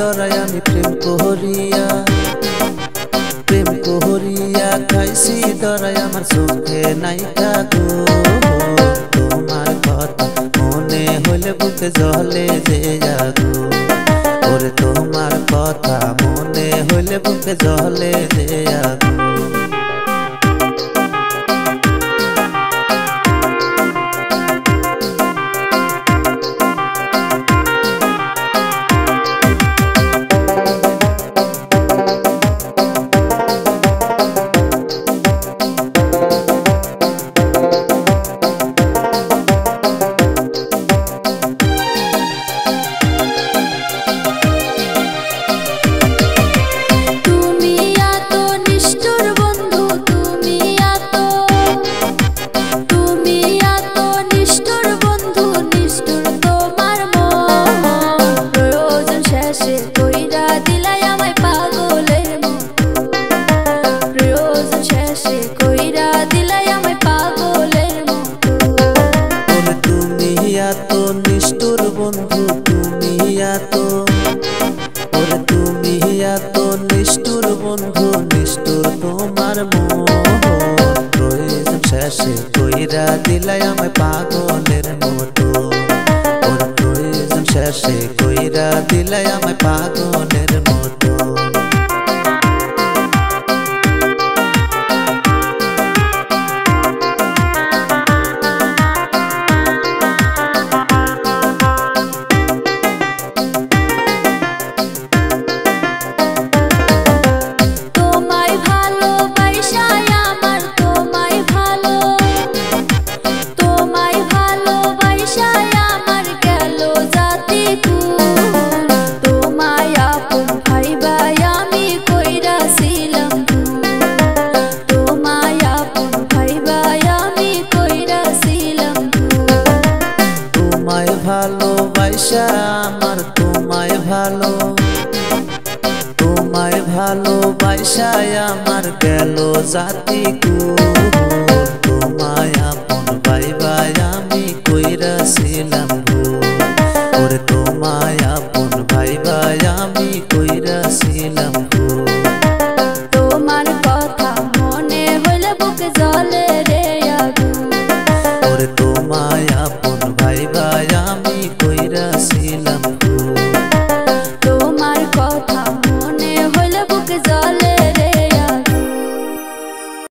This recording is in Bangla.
ডরাই আমি প্রেম করিয়া প্রেম করিয়া খাইছি। ডরাই আমার চোখে নাই কাগো তোমার কথা মনে হলে বুকে জলে যে যাগো ওরে তোমার কথা মনে হলে বুকে জলে যে যাগো এত নিষ্ঠুর বন্ধু তুমি এত। ওরে তুমি এত নিষ্ঠুর বন্ধু, নিষ্ঠুর তোমার প্রয়োজন শেষে কইরা দিলাই আমায় পাগলের মতো। ওর প্রয়োজন শেষে কইরা দিলাই আমায় পাগলের মতো। ভালোবাসা আমার তোমায় ভালো তোমায় ভালো ভালোবাসায় আমার গেল জাতি তোমায় আপন ভাই আমি কইরাছিলাম ওরে তোমায় আপন ভাই আমি